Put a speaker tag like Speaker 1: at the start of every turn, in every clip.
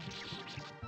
Speaker 1: Thank you.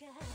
Speaker 1: sky.